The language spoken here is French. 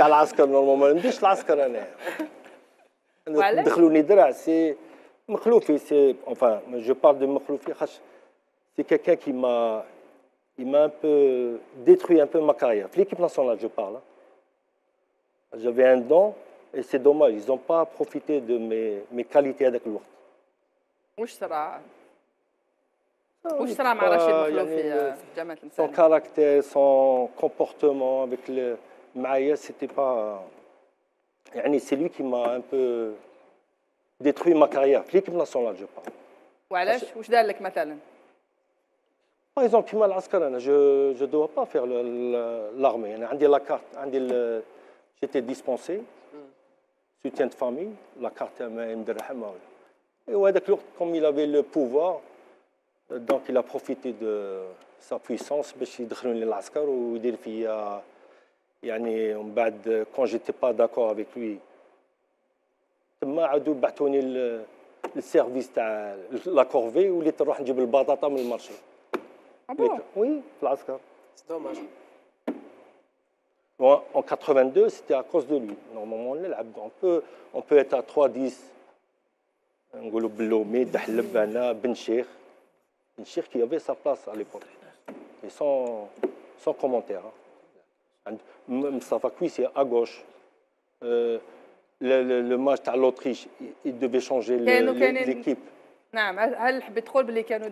تاع العسكر نورمالمون ما نديش العسكر انا وعلاش؟ دخلوني درع سي مخلوفي سي enfin je parle de مخلوفي خاطر c'est quelqu'un qui m'a il m'a un peu détruit un peu ma carrière في l'équipe nationale je parle hein. j'avais un don et c'est dommage ils n'ont pas profité de mes mes qualités هذاك الوقت واش صرا Ah, واش il صرا faut مع رشيد pas- مخلوفي يعني آه، في جامعه son المسالم caractère, son comportement avec le Maya, c'était pas. Yani, C'est lui qui m'a un peu détruit ma carrière. L'équipe nationale, je parle. وعلاش واش دار لك مثلا Par exemple, Kima Al-Askar, أنا, je ne dois pas faire le- le- l'armée. يعني عندي la carte, عندي le- j'étais dispensé, soutien de famille, la carte ما يمدرها ما ولا. Et وهذاك الوقت, comme il avait le pouvoir, euh, donc il a profité de sa puissance باش يدخلوني للعسكر ويدير فيا يعني ومن بعد quand j'étais pas d'accord avec lui تما عادوا بعثوني ل- للسيرفيس تاع لا كورفي وليت نروح نجيب البطاطا من المارشي آه بون. وي في العسكر دوماج Bon, en 82, c'était à cause de lui. Normalement, on peut, on peut être à 3-10. نقولوا باللومي دحلب انا بن شيخ بن شيخ qui avait sa place à l'époque et sans sans commentaire hein. عند مصطفى كويسي اغوش لو ماتش تاع لوتريش يدوفي شونجي ليكيب نعم هل بتقول باللي كانوا